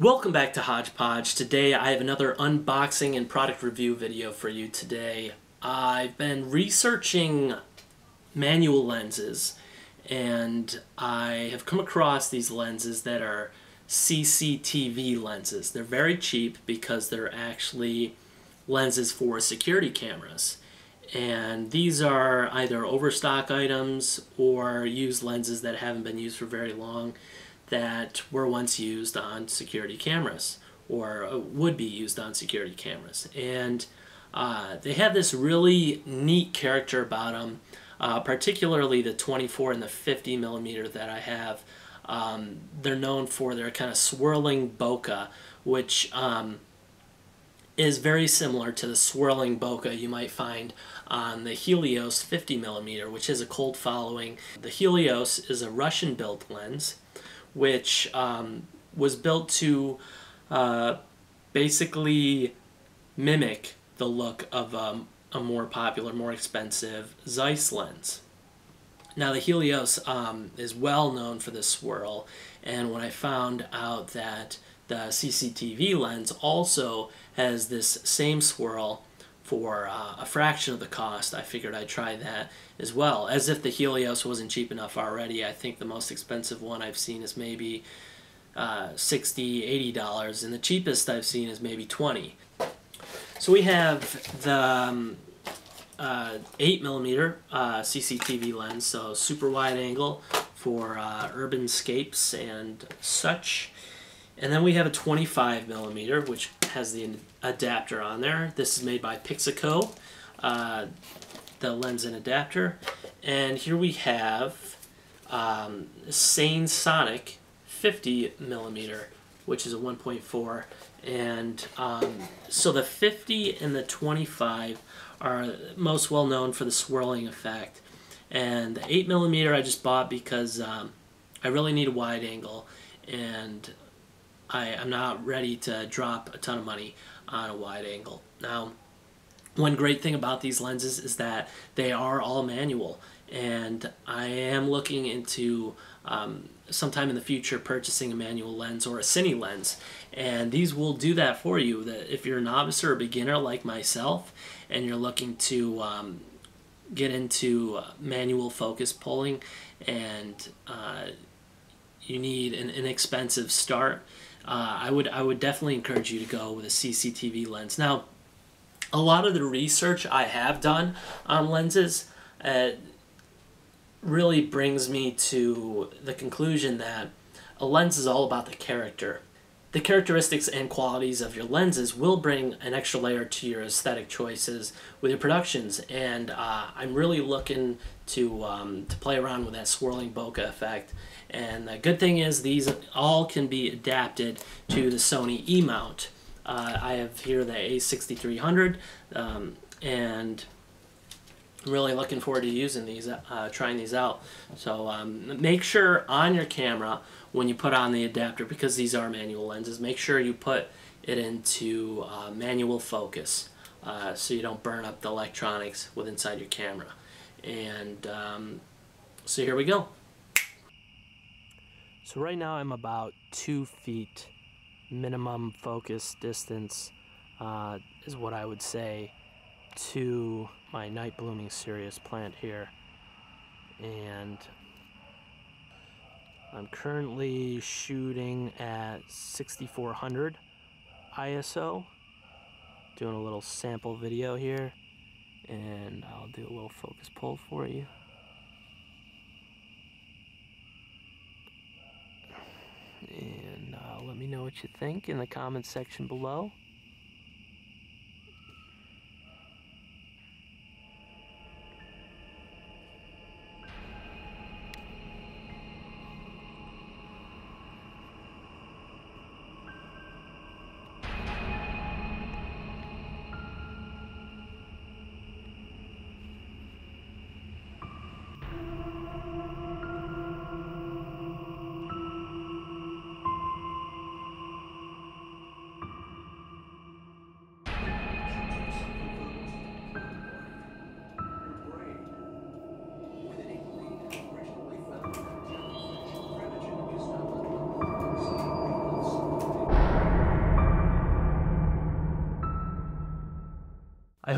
Welcome back to Hodgepodge. Today I have another unboxing and product review video for you today. I've been researching manual lenses and I have come across these lenses that are CCTV lenses. They're very cheap because they're actually lenses for security cameras. And these are either overstock items or used lenses that haven't been used for very long that were once used on security cameras or uh, would be used on security cameras. And uh, they have this really neat character about them, uh, particularly the 24 and the 50 millimeter that I have. Um, they're known for their kind of swirling bokeh, which um, is very similar to the swirling bokeh you might find on the Helios 50 millimeter, which is a cult following. The Helios is a Russian built lens which um, was built to uh, basically mimic the look of um, a more popular, more expensive Zeiss lens. Now the Helios um, is well known for this swirl, and when I found out that the CCTV lens also has this same swirl for uh, a fraction of the cost, I figured I'd try that as well. As if the Helios wasn't cheap enough already, I think the most expensive one I've seen is maybe uh, 60 80 dollars and the cheapest I've seen is maybe 20 so we have the um, uh, 8 millimeter uh, CCTV lens so super wide angle for uh, urban scapes and such and then we have a 25 millimeter which has the adapter on there. This is made by Pixco, uh, the lens and adapter. And here we have um, Sainsonic 50 millimeter, which is a 1.4. And um, so the 50 and the 25 are most well known for the swirling effect. And the 8 millimeter I just bought because um, I really need a wide angle and I am not ready to drop a ton of money on a wide angle. Now, one great thing about these lenses is that they are all manual and I am looking into um, sometime in the future purchasing a manual lens or a cine lens and these will do that for you that if you're a novice or a beginner like myself and you're looking to um, get into uh, manual focus pulling and uh, you need an inexpensive start uh, I would I would definitely encourage you to go with a CCTV lens. Now, a lot of the research I have done on lenses uh, really brings me to the conclusion that a lens is all about the character. The characteristics and qualities of your lenses will bring an extra layer to your aesthetic choices with your productions, and uh, I'm really looking to um, to play around with that swirling bokeh effect. And the good thing is these all can be adapted to the Sony E-mount. Uh, I have here the A6300, um, and really looking forward to using these, uh, trying these out. So um, make sure on your camera when you put on the adapter, because these are manual lenses, make sure you put it into uh, manual focus uh, so you don't burn up the electronics with inside your camera. And um, so here we go. So right now I'm about two feet minimum focus distance uh, is what I would say to my night blooming cereus plant here. And I'm currently shooting at 6400 ISO. Doing a little sample video here. And I'll do a little focus pull for you. And uh, let me know what you think in the comments section below.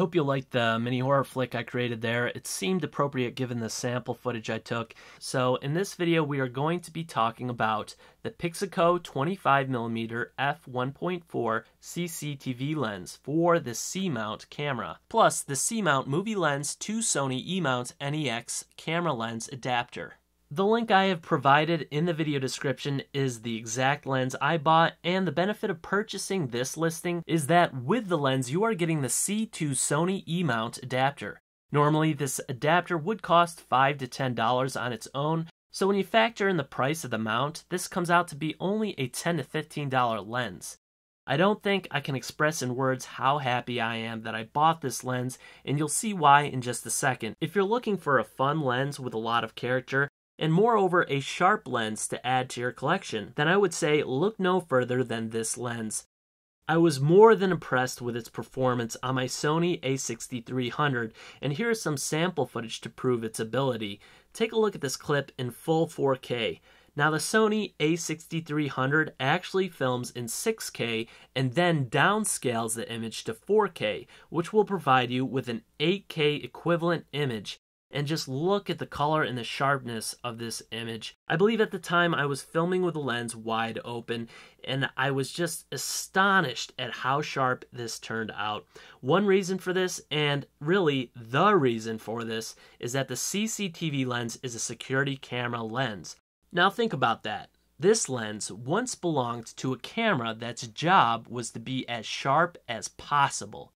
Hope you liked the mini horror flick I created there. It seemed appropriate given the sample footage I took. So in this video we are going to be talking about the Pixco 25mm f1.4 CCTV lens for the C-mount camera, plus the C-mount movie lens to Sony E-mount NEX camera lens adapter. The link I have provided in the video description is the exact lens I bought, and the benefit of purchasing this listing is that with the lens you are getting the C2 Sony E-mount adapter. Normally this adapter would cost 5 to $10 on its own, so when you factor in the price of the mount, this comes out to be only a 10 to $15 lens. I don't think I can express in words how happy I am that I bought this lens, and you'll see why in just a second. If you're looking for a fun lens with a lot of character, and moreover a sharp lens to add to your collection, then I would say look no further than this lens. I was more than impressed with its performance on my Sony a6300, and here is some sample footage to prove its ability. Take a look at this clip in full 4K. Now the Sony a6300 actually films in 6K and then downscales the image to 4K, which will provide you with an 8K equivalent image and just look at the color and the sharpness of this image. I believe at the time I was filming with the lens wide open and I was just astonished at how sharp this turned out. One reason for this, and really the reason for this, is that the CCTV lens is a security camera lens. Now think about that. This lens once belonged to a camera that's job was to be as sharp as possible.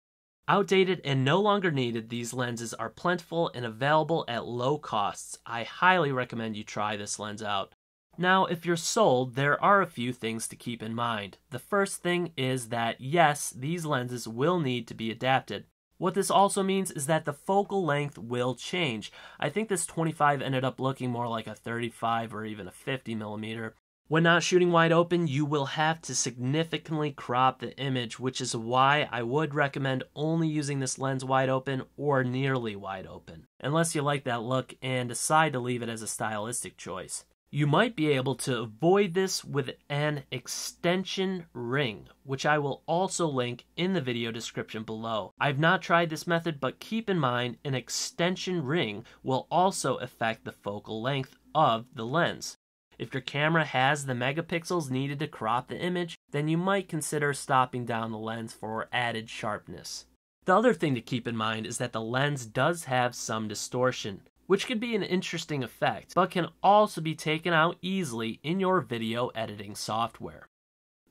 Outdated and no longer needed, these lenses are plentiful and available at low costs. I highly recommend you try this lens out. Now, if you're sold, there are a few things to keep in mind. The first thing is that yes, these lenses will need to be adapted. What this also means is that the focal length will change. I think this 25 ended up looking more like a 35 or even a 50 millimeter. When not shooting wide open, you will have to significantly crop the image, which is why I would recommend only using this lens wide open or nearly wide open, unless you like that look and decide to leave it as a stylistic choice. You might be able to avoid this with an extension ring, which I will also link in the video description below. I've not tried this method, but keep in mind an extension ring will also affect the focal length of the lens. If your camera has the megapixels needed to crop the image, then you might consider stopping down the lens for added sharpness. The other thing to keep in mind is that the lens does have some distortion, which could be an interesting effect, but can also be taken out easily in your video editing software.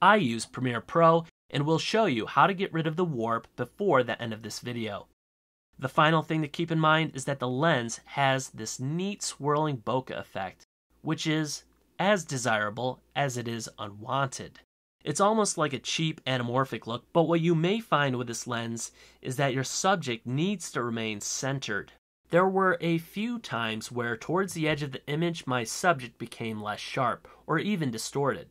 I use Premiere Pro and will show you how to get rid of the warp before the end of this video. The final thing to keep in mind is that the lens has this neat swirling bokeh effect, which is as desirable as it is unwanted. It's almost like a cheap anamorphic look, but what you may find with this lens is that your subject needs to remain centered. There were a few times where towards the edge of the image my subject became less sharp or even distorted.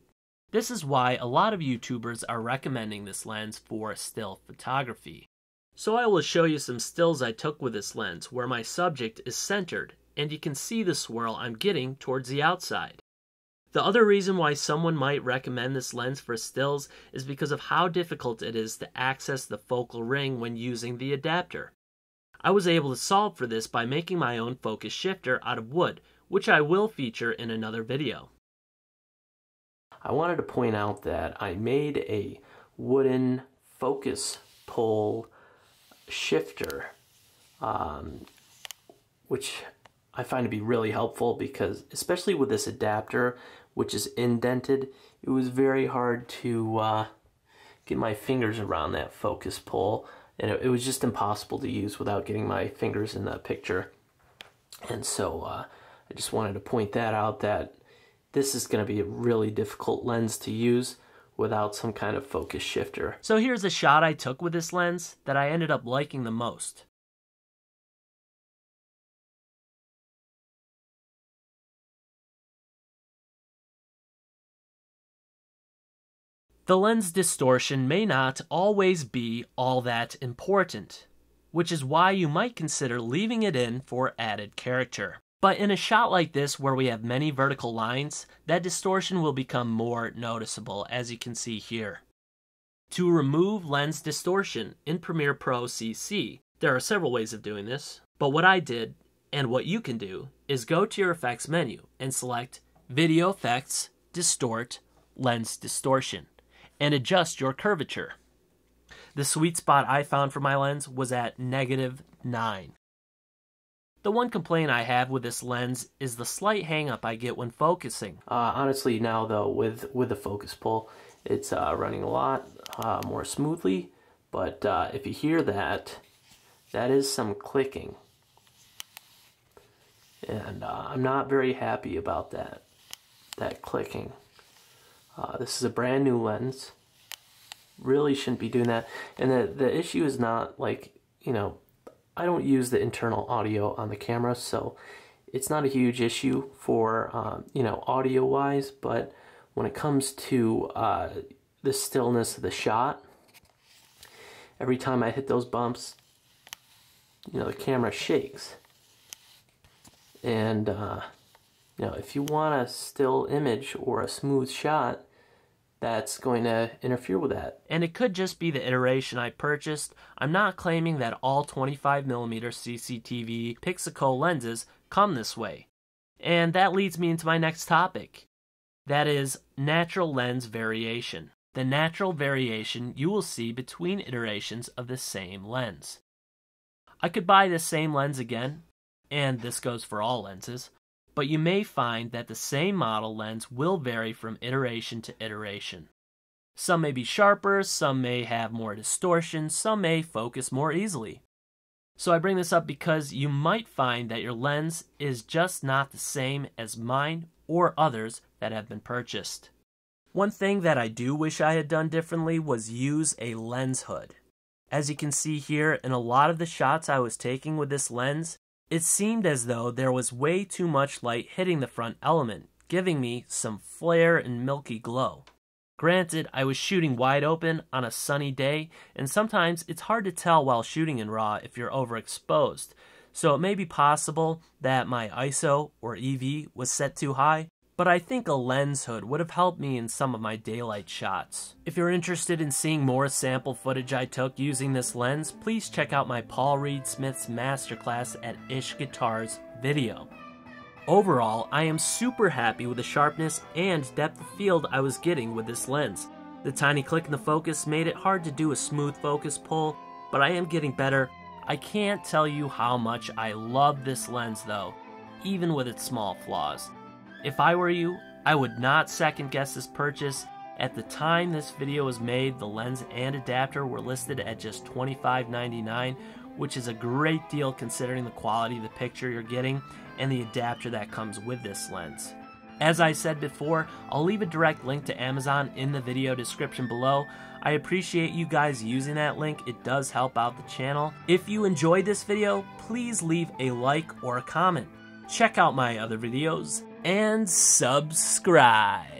This is why a lot of YouTubers are recommending this lens for still photography. So I will show you some stills I took with this lens where my subject is centered and you can see the swirl I'm getting towards the outside. The other reason why someone might recommend this lens for stills is because of how difficult it is to access the focal ring when using the adapter. I was able to solve for this by making my own focus shifter out of wood, which I will feature in another video. I wanted to point out that I made a wooden focus pull shifter, um, which I find to be really helpful because, especially with this adapter, which is indented, it was very hard to uh, get my fingers around that focus pull. And it, it, was just impossible to use without getting my fingers in the picture. And so uh, I just wanted to point that out that this is going to be a really difficult lens to use without some kind of focus shifter. So here's a shot I took with this lens that I ended up liking the most. The lens distortion may not always be all that important, which is why you might consider leaving it in for added character. But in a shot like this where we have many vertical lines, that distortion will become more noticeable as you can see here. To remove lens distortion in Premiere Pro CC, There are several ways of doing this, but what I did and what you can do is go to your effects menu and select Video Effects, Distort, Lens Distortion, and adjust your curvature. The sweet spot I found for my lens was at negative 9. The one complaint I have with this lens is the slight hangup I get when focusing. Uh, honestly, now though, with, with the focus pull, it's uh, running a lot uh, more smoothly. But uh, if you hear that, that is some clicking. And uh, I'm not very happy about that, that clicking. Uh, this is a brand new lens. Really shouldn't be doing that. And the, the issue is not like, you know, I don't use the internal audio on the camera, so it's not a huge issue for, um, you know, audio-wise, but when it comes to uh, the stillness of the shot, every time I hit those bumps, you know, the camera shakes. And, uh, know, if you want a still image or a smooth shot, that's going to interfere with that. And it could just be the iteration I purchased. I'm not claiming that all 25mm CCTV Pixco lenses come this way. And that leads me into my next topic. That is natural lens variation. The natural variation you will see between iterations of the same lens. I could buy this same lens again, and this goes for all lenses, but you may find that the same model lens will vary from iteration to iteration. Some may be sharper, some may have more distortion, some may focus more easily. So I bring this up because you might find that your lens is just not the same as mine or others that have been purchased. One thing that I do wish I had done differently was use a lens hood. As you can see here, in a lot of the shots I was taking with this lens, it seemed as though there was way too much light hitting the front element, giving me some flare and milky glow. Granted, I was shooting wide open on a sunny day, and sometimes it's hard to tell while shooting in RAW if you're overexposed, so it may be possible that my ISO or EV was set too high, but I think a lens hood would have helped me in some of my daylight shots. If you're interested in seeing more sample footage I took using this lens, please check out my Paul Reed Smith's masterclass at Ish Guitars video. Overall, I am super happy with the sharpness and depth of field I was getting with this lens. The tiny click in the focus made it hard to do a smooth focus pull, but I am getting better. I can't tell you how much I love this lens though, even with its small flaws. If I were you, I would not second guess this purchase. At the time this video was made, the lens and adapter were listed at just $25.99, which is a great deal considering the quality of the picture you're getting and the adapter that comes with this lens. As I said before, I'll leave a direct link to Amazon in the video description below. I appreciate you guys using that link, it does help out the channel. If you enjoyed this video, please leave a like or a comment. Check out my other videos and subscribe.